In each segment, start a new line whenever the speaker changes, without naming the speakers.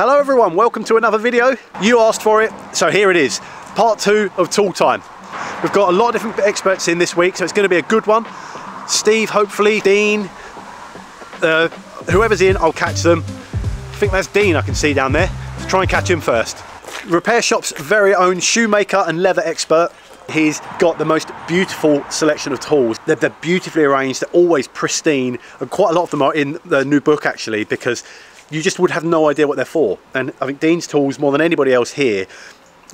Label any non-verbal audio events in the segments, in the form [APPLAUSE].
Hello everyone, welcome to another video. You asked for it, so here it is. Part two of Tool Time. We've got a lot of different experts in this week, so it's going to be a good one. Steve, hopefully, Dean, uh, whoever's in, I'll catch them. I think that's Dean I can see down there. Let's try and catch him first. Repair Shop's very own shoemaker and leather expert. He's got the most beautiful selection of tools. They're, they're beautifully arranged, they're always pristine, and quite a lot of them are in the new book actually, because you just would have no idea what they're for. And I think Dean's tools, more than anybody else here,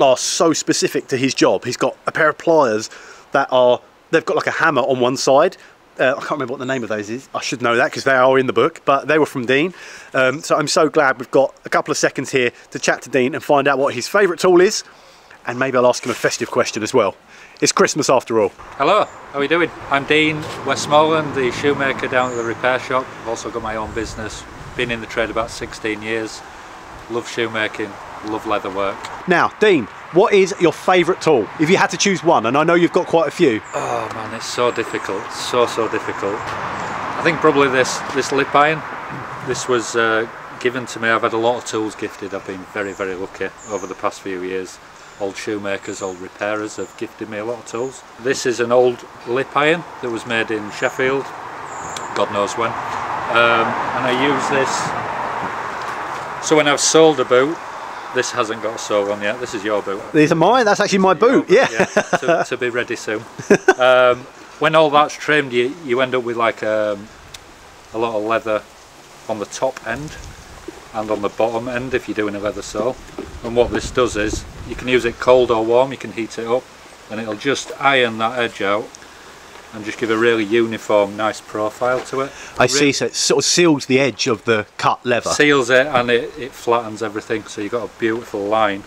are so specific to his job. He's got a pair of pliers that are, they've got like a hammer on one side. Uh, I can't remember what the name of those is. I should know that because they are in the book, but they were from Dean. Um, so I'm so glad we've got a couple of seconds here to chat to Dean and find out what his favourite tool is. And maybe I'll ask him a festive question as well. It's Christmas after all.
Hello, how are we doing? I'm Dean Westmoreland, the shoemaker down at the repair shop. I've also got my own business been in the trade about 16 years. Love shoemaking, love leather work.
Now, Dean, what is your favourite tool? If you had to choose one, and I know you've got quite a few.
Oh man, it's so difficult, so, so difficult. I think probably this, this lip iron. This was uh, given to me, I've had a lot of tools gifted. I've been very, very lucky over the past few years. Old shoemakers, old repairers have gifted me a lot of tools. This is an old lip iron that was made in Sheffield, God knows when um, and I use this. So when I've sold a boot this hasn't got a sole on yet. This is your boot.
These are mine. That's actually my boot yeah, yeah.
to, to, be ready soon. [LAUGHS] Um, when all that's trimmed you, you end up with like um, a lot of leather on the top end and on the bottom end if you're doing a leather sole. And what this does is you can use it cold or warm. You can heat it up and it'll just iron that edge out and just give a really uniform, nice profile to it.
I see, so it sort of seals the edge of the cut leather.
Seals it and it, it flattens everything, so you've got a beautiful line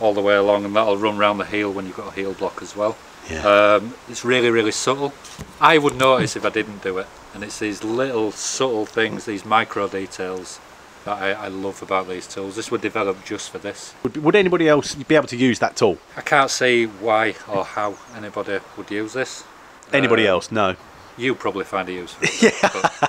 all the way along and that'll run around the heel when you've got a heel block as well. Yeah. Um, it's really, really subtle. I would notice if I didn't do it, and it's these little subtle things, these micro details that I, I, love about these tools. This were developed just for this.
Would, would anybody else be able to use that tool?
I can't see why or how anybody would use this.
Anybody uh, else? No.
You probably find a use. [LAUGHS]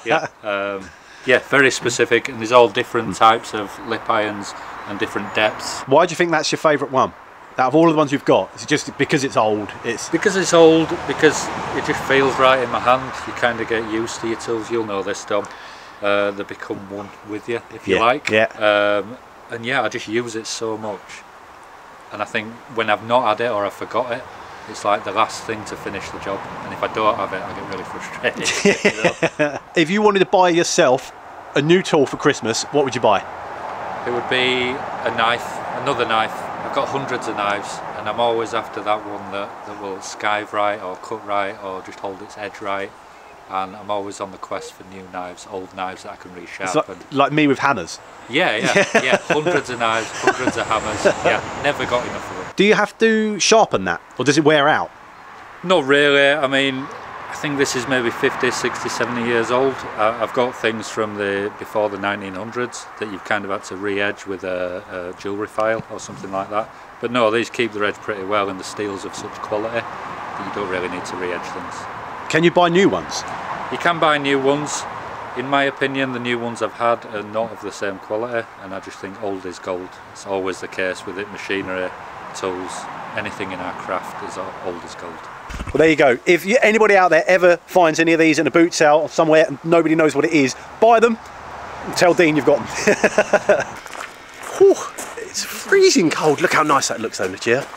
yeah. yeah. Um, yeah, very specific, and there's all different types of lip irons and different depths.
Why do you think that's your favourite one? Out of all of the ones you've got, is it just because it's old? It's
because it's old. Because it just feels right in my hand. You kind of get used to your tools. You'll know this, Dom. Uh, they become one with you, if you
yeah,
like.
Yeah.
Um, and yeah, I just use it so much. And I think when I've not had it or I've forgot it, it's like the last thing to finish the job and if I don't have it I get really frustrated
you [LAUGHS] know? [LAUGHS] if you wanted to buy yourself a new tool for Christmas what would you buy
it would be a knife another knife I've got hundreds of knives and I'm always after that one that, that will skive right or cut right or just hold its edge right and I'm always on the quest for new knives, old knives that I can resharpen.
Like, like, me with hammers?
Yeah, yeah, yeah. [LAUGHS] Hundreds of knives, hundreds of hammers. Yeah, never got enough of them.
Do you have to sharpen that, or does it wear out?
Not really. I mean, I think this is maybe 50, 60, 70 years old. Uh, I've got things from the before the 1900s that you've kind of had to re-edge with a, a jewellery file or something like that. But no, these keep their edge pretty well and the steel's of such quality that you don't really need to re-edge things.
Can you buy new ones?
You can buy new ones. In my opinion, the new ones I've had are not of the same quality, and I just think old is gold. It's always the case with it, machinery, tools, anything in our craft is old as gold.
Well, there you go. If you, anybody out there ever finds any of these in a boot sale or somewhere and nobody knows what it is, buy them and tell Dean you've got them. [LAUGHS] Whew, it's freezing cold. Look how nice that looks though, Lucia.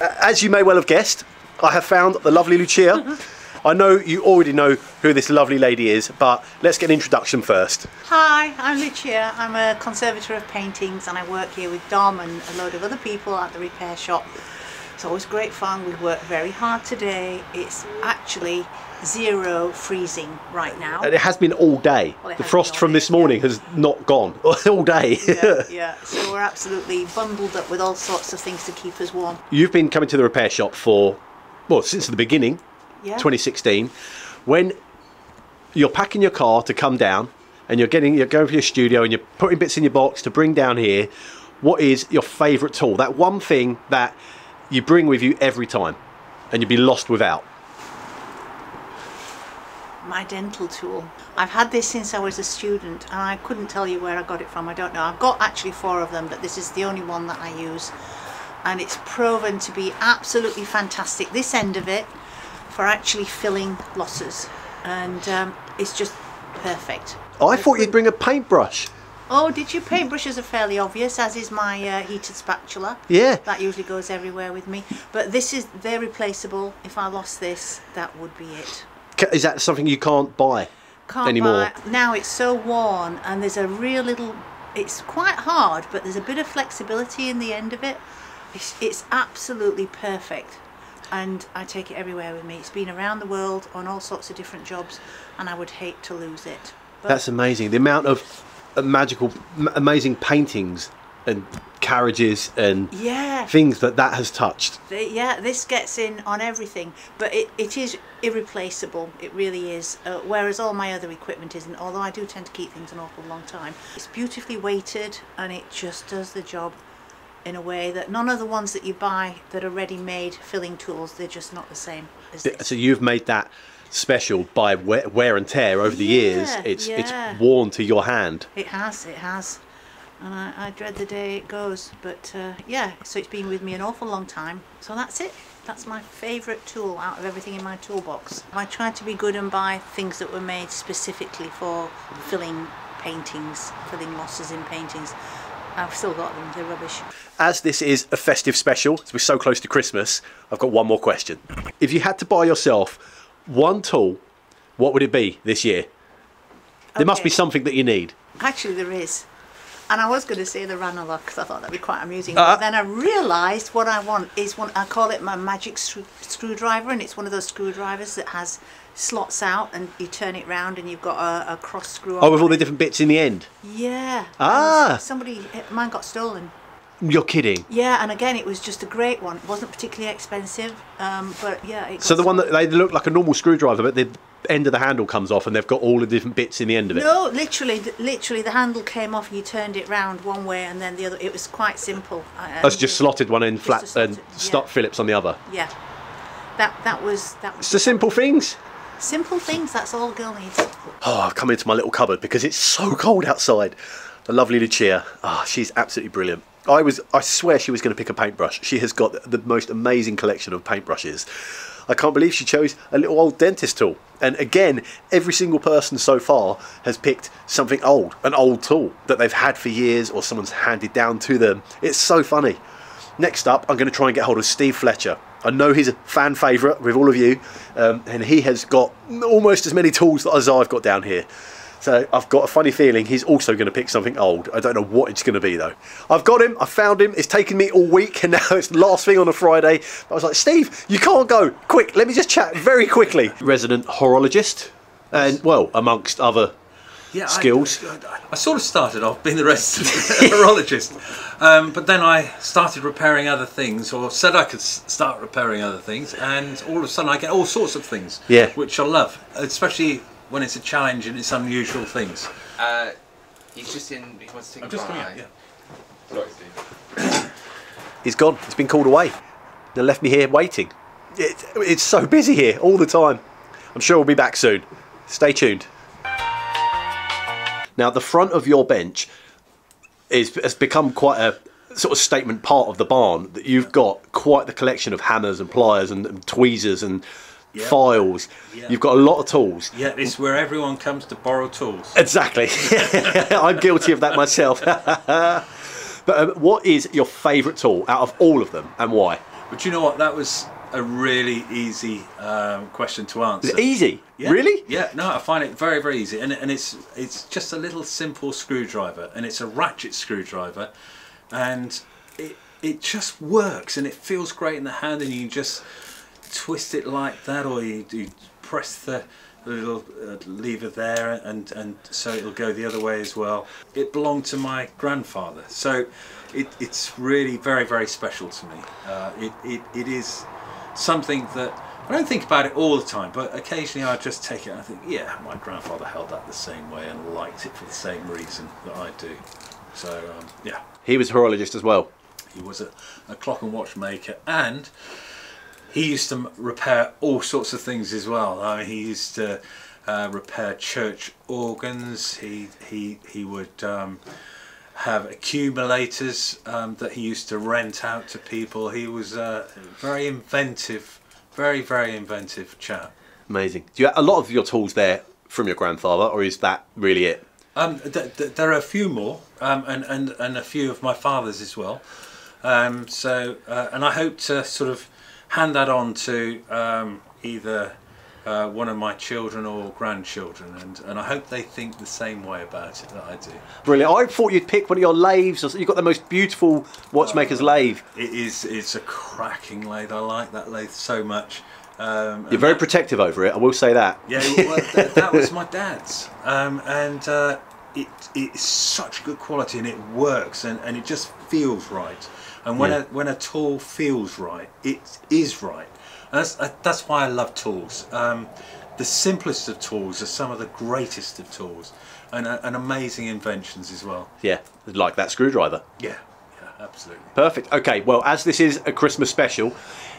Uh, as you may well have guessed, I have found the lovely Lucia. Mm-hmm. I know you already know who this lovely lady is, but let's get an introduction first.
Hi, I'm Lucia. I'm a conservator of paintings and I work here with Dom and a load of other people at the repair shop. It's always great fun. We've worked very hard today. It's actually zero freezing right now.
And it has been all day. Well, the frost from day, this morning has not gone [LAUGHS] all day.
yeah, [LAUGHS] yeah, so we're absolutely bundled up with all sorts of things to keep us warm.
You've been coming to the repair shop for well, since the beginning, yeah. 2016, when you're packing your car to come down and you're getting you're going for your studio and you're putting bits in your box to bring down here, what is your favourite tool? That one thing that you bring with you every time and you'd be lost without.
my dental tool. I've had this since I was a student and I couldn't tell you where I got it from. I don't know. I've got actually four of them, but this is the only one that I use. And it's proven to be absolutely fantastic. This end of it for actually filling losses. And um, it's just perfect.
I thought you'd bring a paintbrush.
Oh, did you? Paintbrushes are fairly obvious, as is my uh, heated spatula.
Yeah.
That usually goes everywhere with me. But this is, they're replaceable. If I lost this, that would be it.
Is that something you can't buy
Can't
anymore?
buy- Now it's so worn and there's a real little, it's quite hard, but there's a bit of flexibility in the end of it. It's, it's absolutely perfect. And I take it everywhere with me. It's been around the world on all sorts of different jobs and I would hate to lose it. But
That's amazing. The amount of uh, magical, amazing paintings and carriages and
yeah.
things that that has touched.
Yeah, this gets in on everything, but it, it is irreplaceable. It really is. Uh, whereas all my other equipment isn't. Although I do tend to keep things an awful long time. It's beautifully weighted, and it just does the job in a way that none of the ones that you buy that are ready-made filling tools. They're just not the same as this.
So you've made that special by wear, wear and tear over the years. It's
yeah.
it's worn to your hand.
It has. It has. And I, I dread the day it goes. But uh, yeah, so it's been with me an awful long time. So that's it. That's my favourite tool out of everything in my toolbox. I tried to be good and buy things that were made specifically for filling paintings, filling losses in paintings. I've still got them. They're rubbish.
As this is a festive special, as we're so close to Christmas, I've got one more question. If you had to buy yourself one tool, what would it be this year? There must be something that you need.
Actually, there is. And I was going to say the Ranalah because I thought that'd be quite amusing.
Uh,
but then I realised what I want is one. I call it my magic screw, screwdriver, and it's one of those screwdrivers that has slots out, and you turn it round, and you've got a, a cross screw.
Oh, with all the different bits in the end.
Yeah.
Ah.
Somebody, mine got stolen.
You're kidding.
Yeah, and again, it was just a great one. It wasn't particularly expensive, um, but yeah.
So the one that they look like a normal screwdriver, but the end of the handle comes off, and they've got all the different bits in the end of it.
No, literally, literally, the handle came off, and you turned it round one way, and then the other. It was quite simple. Uh,
That's just slotted one end flat
slotted-
and
yeah.
stop Phillips on the other.
Yeah. That that was that was
It's the simple things.
Simple things. That's all a girl needs.
Oh, I've come into my little cupboard because it's so cold outside. The lovely Lucia. Ah, she's absolutely brilliant. I was, I swear she was going to pick a paintbrush. She has got the most amazing collection of paintbrushes. I can't believe she chose a little old dentist tool. And again, every single person so far has picked something old, an old tool that they've had for years or someone's handed down to them. It's so funny. Next up, I'm going to try and get hold of Steve Fletcher. I know he's a fan favourite with all of you, um, and he has got almost as many tools as I've got down here. So I've got a funny feeling he's also going to pick something old. I don't know what it's going to be though. I've got him. I found him. It's taken me all week, [LAUGHS] and now it's the last thing on a Friday. I was like, Steve, you can't go. Quick, let me just chat very quickly. Resident horologist, and well, amongst other
yeah, I-
skills.
I, I sort of started off being the resident horologist, [LAUGHS] um, but then I started repairing other things, or said I could s- start repairing other things, and all of a sudden I get all sorts of things,
Yeah.
which I love, especially when it's a challenge and it's unusual things.
Uh, he's just in. He wants to take
I'm
a
just coming out. Yeah.
Sorry, Steve. [COUGHS]
He's gone. He's been called away. They left me here waiting. It, it's so busy here all the time. I'm sure we'll be back soon. Stay tuned. Now, the front of your bench is, has become quite a sort of statement part of the barn. That you've got quite the collection of hammers and pliers and, and tweezers and
Yeah.
files.
Yeah.
You've got a lot of tools.
Yeah, it's where everyone comes to borrow tools.
Exactly. [LAUGHS] I'm guilty of that myself. [LAUGHS] but um, what is your favourite tool out of all of them and why?
But you know what? That was a really easy um, question to answer.
Easy?
Yeah.
Really?
Yeah, no, I find it very, very easy, and and it's it's just a little simple screwdriver, and it's a ratchet screwdriver, and it it just works, and it feels great in the hand, and you just twist it like that, or you, you press the little uh, lever there, and and so it'll go the other way as well. It belonged to my grandfather, so it, it's really very, very special to me. Uh, it, it it is something that I don't think about it all the time, but occasionally I just take it and I think, yeah, my grandfather held that the same way and liked it for the same reason that I do. So um, yeah,
He was a horologist as well.
he was a, a clock and watch maker and he used to repair all sorts of things as well. I mean, he used to uh, repair church organs. He he he would um, have accumulators um, that he used to rent out to people. He was a very inventive, very very inventive chap.
Amazing. Do you have a lot of your tools there from your grandfather, or is that really it?
Um, th- th- there are a few more, um, and, and, and a few of my father's as well. Um, so, uh, and I hope to sort of hand that on to um, either uh, one of my children or grandchildren, and, and I hope they think the same way about it that I do.
Brilliant. I thought you'd pick one of your lathes. Or, you've got the most beautiful watchmaker's lathe.
It is it's a cracking lathe. I like that lathe so much. Um,
You're very
that-
protective over it. I will say that.
Yeah, well, that, that [LAUGHS] was my dad's, um, and uh, it it's such good quality, and it works, and, and it just feels right. And when
Yeah.
a when a tool feels right, it is right. And that's uh, that's why I love tools. Um, the simplest of tools are some of the greatest of tools, and, uh, and amazing inventions as well.
Yeah, like that screwdriver.
Yeah, yeah, absolutely.
Perfect. Okay, well, as this is a Christmas special,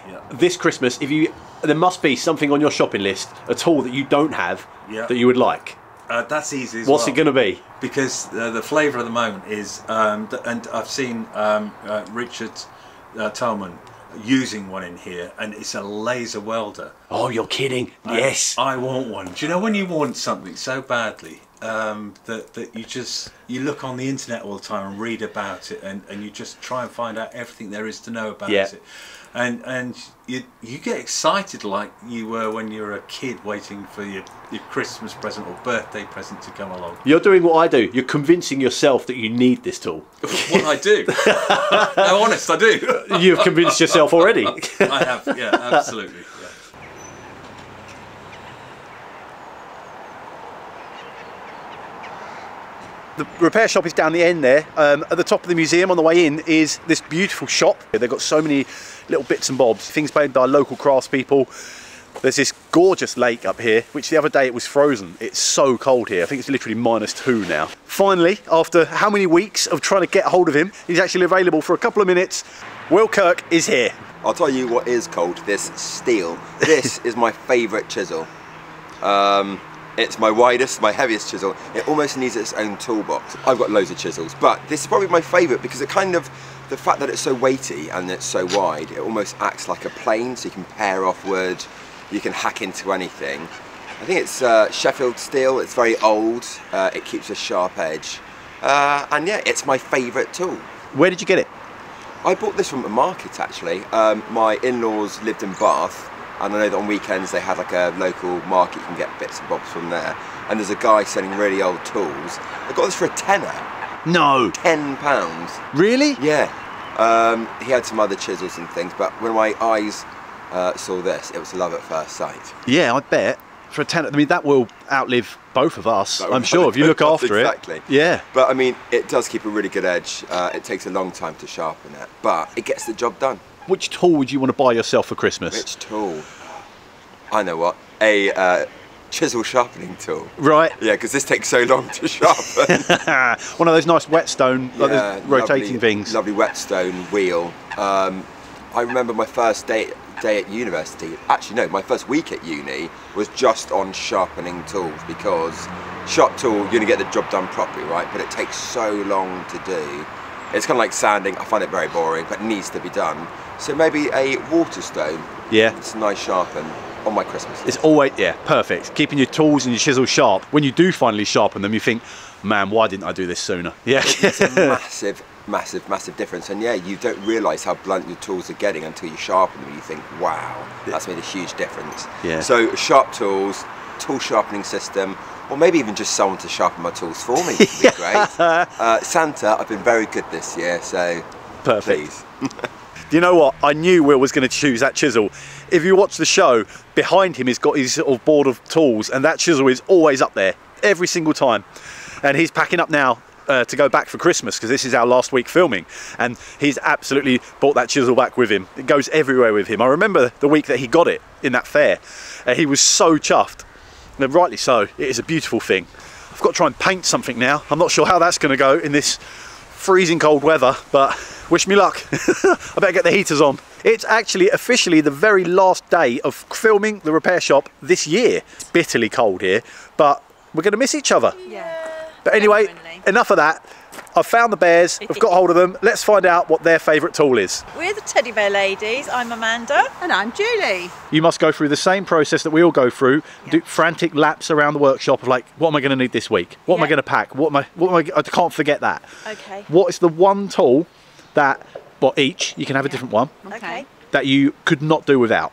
Yeah.
this Christmas, if you there must be something on your shopping list, a tool that you don't have
Yeah.
that you would like.
Uh, that's easy. As
What's
well.
it going to be?
because uh, the flavour of the moment is, um, and I've seen um, uh, Richard uh, Tolman using one in here, and it's a laser welder.
Oh, you're kidding.
I-
yes.
I want one. Do you know when you want something so badly um, that that you just you look on the internet all the time and read about it, and, and you just try and find out everything there is to know about
Yeah.
it, and and you you get excited like you were when you were a kid waiting for your, your Christmas present or birthday present to come along.
You're doing what I do. You're convincing yourself that you need this tool. [LAUGHS]
what I do. [LAUGHS] no, honest, I do.
You've convinced yourself already. [LAUGHS]
I have, yeah, absolutely. Yeah.
The repair shop is down the end there. Um, at the top of the museum on the way in is this beautiful shop. They've got so many little bits and bobs, things made by local craftspeople. There's this gorgeous lake up here, which the other day it was frozen. It's so cold here. I think it's literally minus two now. Finally, after how many weeks of trying to get hold of him, he's actually available for a couple of minutes. Will Kirk is here.
I'll tell you what is cold, this steel. This [LAUGHS] is my favourite chisel. Um, it's my widest, my heaviest chisel. It almost needs its own toolbox. I've got loads of chisels, but this is probably my favourite because it kind of, the fact that it's so weighty and it's so wide, it almost acts like a plane, so you can pare off wood, you can hack into anything. I think it's uh, Sheffield steel, it's very old, uh, it keeps a sharp edge. Uh, and yeah, it's my favourite tool.
Where did you get it?
I bought this from a market actually. Um, my in-laws lived in Bath, and I know that on weekends they had like a local market. You can get bits and bobs from there. And there's a guy selling really old tools. I got this for a tenner,
No.
ten pounds.
Really?
Yeah. Um, he had some other chisels and things, but when my eyes uh, saw this, it was love at first sight.
Yeah, I bet. For a tenner, I mean, that will outlive both of us, I'm sure, if you look after
exactly.
it. Exactly. Yeah.
But I mean, it does keep a really good edge. Uh, it takes a long time to sharpen it, but it gets the job done.
Which tool would you want to buy yourself for Christmas?
Which tool? I know what. A uh, chisel sharpening tool.
Right.
Yeah, because this takes so long to sharpen. [LAUGHS]
One of those nice whetstone, like
Yeah,
those rotating
lovely,
things.
Lovely whetstone wheel. Um, I remember my first day day at university. Actually, no, my first week at uni was just on sharpening tools because sharp tool, you're gonna get the job done properly, right? But it takes so long to do. It's kind of like sanding. I find it very boring, but it needs to be done. So maybe a Waterstone.
Yeah.
It's a nice sharpen on my Christmas list.
It's always, yeah, perfect. Keeping your tools and your chisel sharp. When you do finally sharpen them, you think, man, why didn't I do this sooner? [LAUGHS] Yeah.
it's a massive, massive, massive difference. And yeah, you don't realise how blunt your tools are getting until you sharpen them. You think, wow, that's made a huge difference.
Yeah.
So sharp tools, tool sharpening system, or maybe even just someone to sharpen my tools for me would be [LAUGHS] great. Uh, Santa, I've been very good this year, so
Perfect.
please. [LAUGHS]
Do you know what? I knew Will was going to choose that chisel. If you watch the show, behind him he's got his sort of board of tools, and that chisel is always up there every single time. And he's packing up now uh, to go back for Christmas because this is our last week filming, and he's absolutely brought that chisel back with him. It goes everywhere with him. I remember the week that he got it in that fair, and he was so chuffed. And rightly so. It is a beautiful thing. I've got to try and paint something now. I'm not sure how that's going to go in this freezing cold weather, but Wish me luck. [LAUGHS] I better get the heaters on. It's actually officially the very last day of filming the repair shop this year. It's bitterly cold here, but we're going to miss each other.
Yeah.
But anyway,
Genuinely.
enough of that. I've found the bears, [LAUGHS] I've got hold of them. Let's find out what their favourite tool is.
We're the Teddy Bear Ladies. I'm Amanda.
And I'm Julie.
You must go through the same process that we all go through, do frantic laps around the workshop of like, what am I going to need this week? What am I going to pack? What am I, what am I, I can't forget that.
Okay.
What is the one tool that, well, each, you can have a different one,
Okay.
that you could not do without?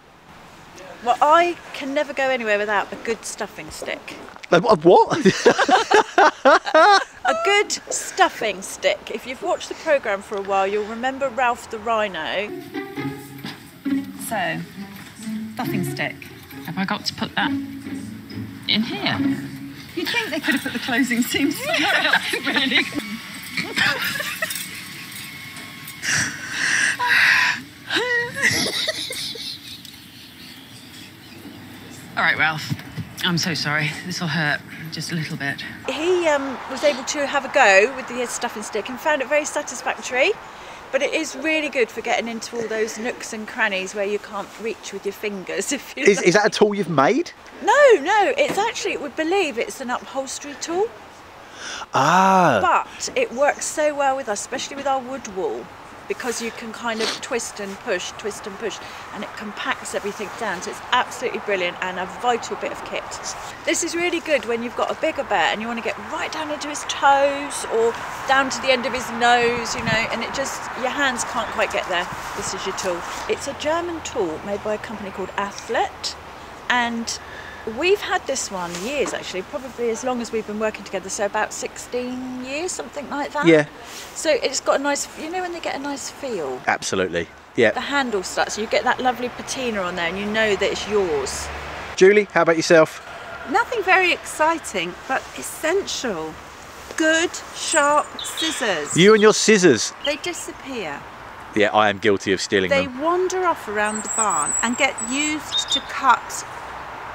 Well, I can never go anywhere without a good stuffing stick.
Uh, What? [LAUGHS]
A good stuffing stick. If you've watched the programme for a while, you'll remember Ralph the Rhino.
So, stuffing stick. Have I got to put that in here? You'd think they could have put the closing seams [LAUGHS] somewhere else, really. [LAUGHS] All right, Ralph. I'm so sorry. This will hurt just a little bit.
He um, was able to have a go with the stuffing stick and found it very satisfactory. But it is really good for getting into all those nooks and crannies where you can't reach with your fingers. [LAUGHS] If you
is,
like.
is that a tool you've made?
No, no, it's actually, we believe it's an upholstery tool,
Ah,
but it works so well with us, especially with our wood wool, because you can kind of twist and push, twist and push, and it compacts everything down. So it's absolutely brilliant and a vital bit of kit. This is really good when you've got a bigger bear and you want to get right down into his toes or down to the end of his nose, you know, and it just, your hands can't quite get there. This is your tool. It's a German tool made by a company called Athlet, and We've had this one years actually, probably as long as we've been working together, so about 16 years, something like that.
Yeah.
So it's got a nice, you know, when they get a nice feel,
absolutely. Yeah.
The handle starts, you get that lovely patina on there and you know that it's yours.
Julie, how about yourself?
Nothing very exciting, but essential. Good, sharp scissors.
You and your scissors.
They disappear.
Yeah, I am guilty of stealing
They
them.
They wander off around the barn and get used to cut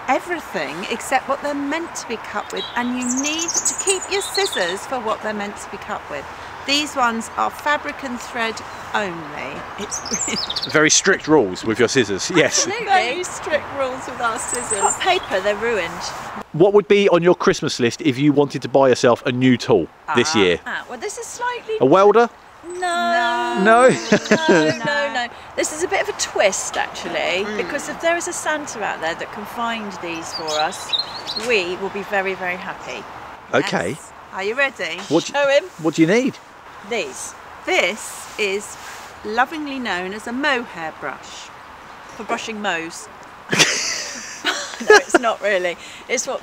everything except what they're meant to be cut with. And you need to keep your scissors for what they're meant to be cut with. These ones are fabric and thread only. It's
Very strict rules with your scissors. Yes.
very strict rules with our scissors.
Cut paper, they're ruined.
What would be on your Christmas list if you wanted to buy yourself a new tool this year?
Ah, well, this is slightly.
A welder?
No.
No.
no, [LAUGHS] no, no. This is a bit of a twist actually, because if there is a Santa out there that can find these for us, we will be very, very happy.
okay.
Yes. Are you ready?
What do,
Show him
what do you need?
these
This is lovingly known as a mohair brush.
for brushing mows. [LAUGHS] [LAUGHS] no, it's not really. It's what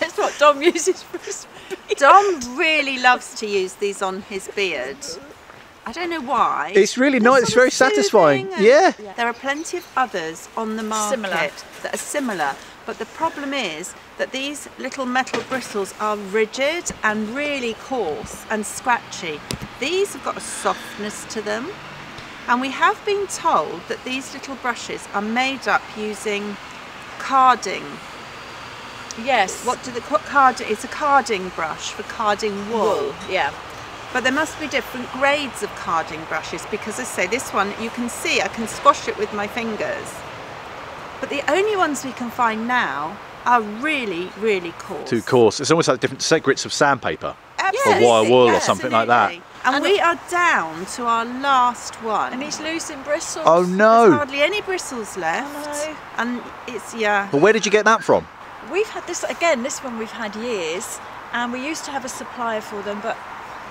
it's what Dom uses for his [LAUGHS]
Dom really loves to use these on his beard. I don't know why.
It's really nice. It's very satisfying.
and-
Yeah.
There are plenty of others on the market
Similar.
that are similar, but the problem is that these little metal bristles are rigid and really coarse and scratchy. These have got a softness to them, and we have been told that these little brushes are made up using carding.
Yes.
What do the what card? It's a carding brush for carding wool.
wool? Yeah.
But there must be different grades of carding brushes because, as I say, this one you can see I can squash it with my fingers. But the only ones we can find now are really, really coarse.
Too coarse. It's almost like different set grits of sandpaper.
Absolutely.
wire wool or something like that.
And,
And
we are down to our last one.
And he's losing bristles.
Oh
There's
no.
hardly any bristles left.
Oh, know.
And it's yeah.
Well, where did you get that from?
We've had this again. This one we've had years, and we used to have a supplier for them, but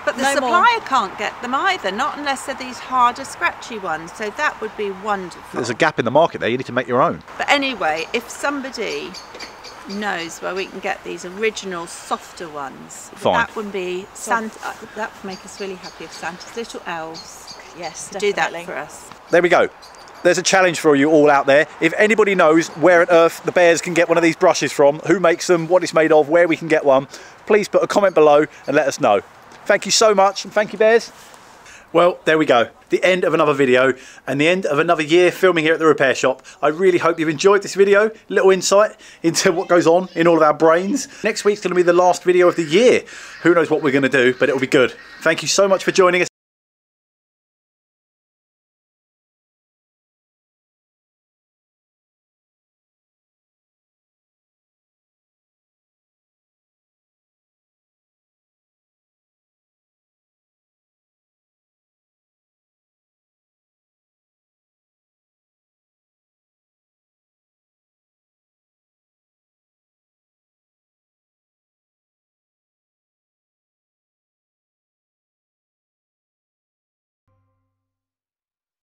But the
No more.
supplier can't get them either, not unless they're these harder, scratchy ones. So that would be wonderful.
There's a gap in the market there. You need to make your own.
But anyway, if somebody knows where we can get these original softer ones,
Fine.
that would be Santa. uh, That would make us really happy if Santa's little elves
yes,
could do
definitely.
that for us.
There we go. There's a challenge for you all out there. If anybody knows where on earth the bears can get one of these brushes from, who makes them, what it's made of, where we can get one, please put a comment below and let us know. Thank you so much and thank you bears. Well, there we go. The end of another video and the end of another year filming here at the repair shop. I really hope you've enjoyed this video. Little insight into what goes on in all of our brains. Next week's going to be the last video of the year. Who knows what we're going to do, but it'll be good. Thank you so much for joining us.